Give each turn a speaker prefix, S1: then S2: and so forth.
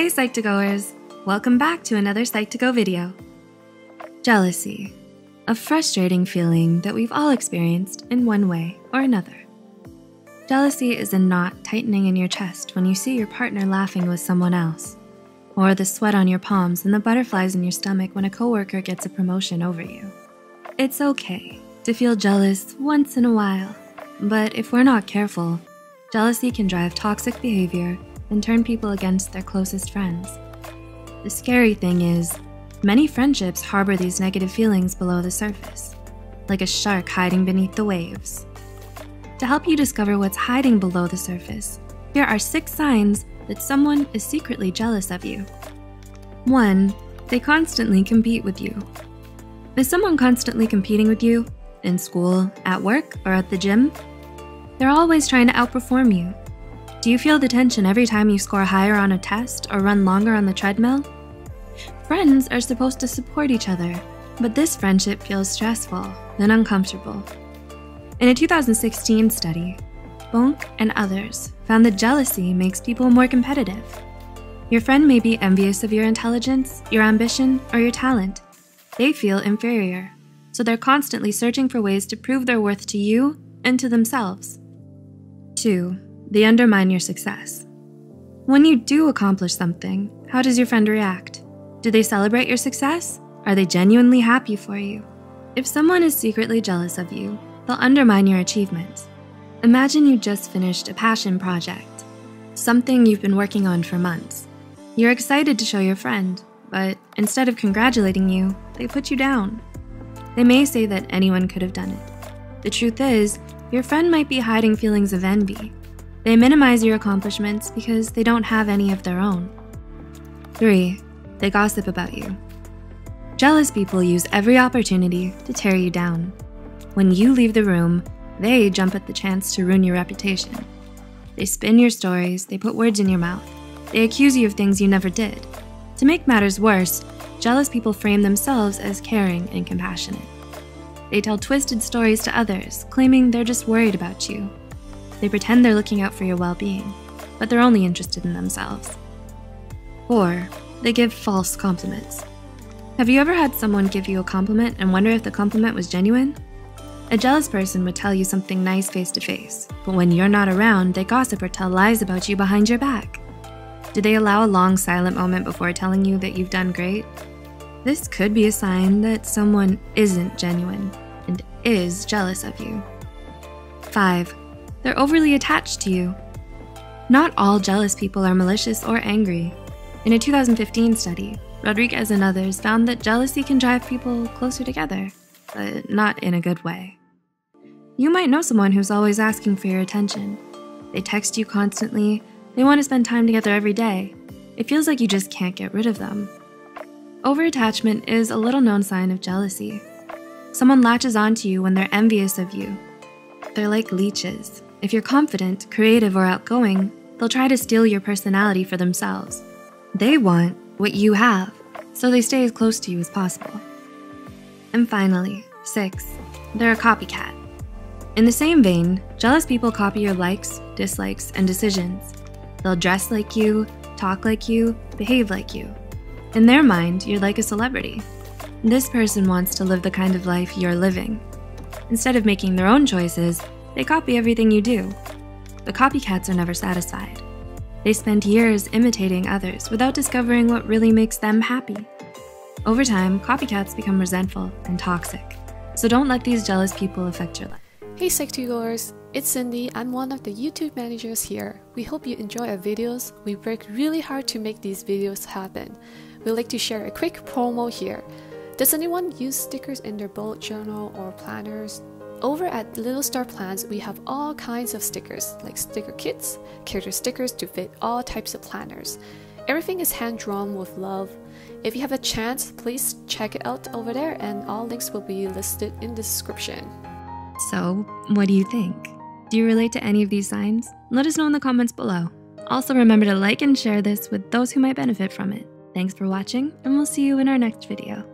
S1: Hey Psych2Goers! Welcome back to another Psych2Go video. Jealousy. A frustrating feeling that we've all experienced in one way or another. Jealousy is a knot tightening in your chest when you see your partner laughing with someone else, or the sweat on your palms and the butterflies in your stomach when a coworker gets a promotion over you. It's okay to feel jealous once in a while, but if we're not careful, jealousy can drive toxic behavior and turn people against their closest friends. The scary thing is, many friendships harbor these negative feelings below the surface, like a shark hiding beneath the waves. To help you discover what's hiding below the surface, here are six signs that someone is secretly jealous of you. 1. They constantly compete with you. Is someone constantly competing with you? In school, at work, or at the gym? They're always trying to outperform you do you feel the tension every time you score higher on a test or run longer on the treadmill? Friends are supposed to support each other, but this friendship feels stressful and uncomfortable. In a 2016 study, Buunk and others found that jealousy makes people more competitive. Your friend may be envious of your intelligence, your ambition, or your talent. They feel inferior, so they're constantly searching for ways to prove their worth to you and to themselves. 2 they undermine your success. When you do accomplish something, how does your friend react? Do they celebrate your success? Are they genuinely happy for you? If someone is secretly jealous of you, they'll undermine your achievements. Imagine you just finished a passion project, something you've been working on for months. You're excited to show your friend, but instead of congratulating you, they put you down. They may say that anyone could have done it. The truth is, your friend might be hiding feelings of envy they minimize your accomplishments because they don't have any of their own. 3. They gossip about you. Jealous people use every opportunity to tear you down. When you leave the room, they jump at the chance to ruin your reputation. They spin your stories, they put words in your mouth, they accuse you of things you never did. To make matters worse, jealous people frame themselves as caring and compassionate. They tell twisted stories to others, claiming they're just worried about you they pretend they're looking out for your well being, but they're only interested in themselves. Or they give false compliments. Have you ever had someone give you a compliment and wonder if the compliment was genuine? A jealous person would tell you something nice face to face, but when you're not around, they gossip or tell lies about you behind your back. Do they allow a long silent moment before telling you that you've done great? This could be a sign that someone isn't genuine and is jealous of you. 5. They're overly attached to you. Not all jealous people are malicious or angry. In a 2015 study, Rodriguez and others found that jealousy can drive people closer together, but not in a good way. You might know someone who's always asking for your attention. They text you constantly, they want to spend time together every day. It feels like you just can't get rid of them. Overattachment is a little known sign of jealousy. Someone latches onto you when they're envious of you. They're like leeches. If you're confident, creative, or outgoing, they'll try to steal your personality for themselves. They want what you have, so they stay as close to you as possible. And finally, six, they're a copycat. In the same vein, jealous people copy your likes, dislikes, and decisions. They'll dress like you, talk like you, behave like you. In their mind, you're like a celebrity. This person wants to live the kind of life you're living. Instead of making their own choices, they copy everything you do. The copycats are never satisfied. They spend years imitating others without discovering what really makes them happy. Over time, copycats become resentful and toxic. So don't let these jealous people affect your life.
S2: Hey Psych2Goers, it's Cindy. I'm one of the YouTube managers here. We hope you enjoy our videos. We work really hard to make these videos happen. We'd like to share a quick promo here. Does anyone use stickers in their bullet journal or planners? Over at Little Star Plans, we have all kinds of stickers, like sticker kits, character stickers to fit all types of planners. Everything is hand drawn with love. If you have a chance, please check it out over there, and all links will be listed in the description.
S1: So, what do you think? Do you relate to any of these signs? Let us know in the comments below. Also, remember to like and share this with those who might benefit from it. Thanks for watching, and we'll see you in our next video.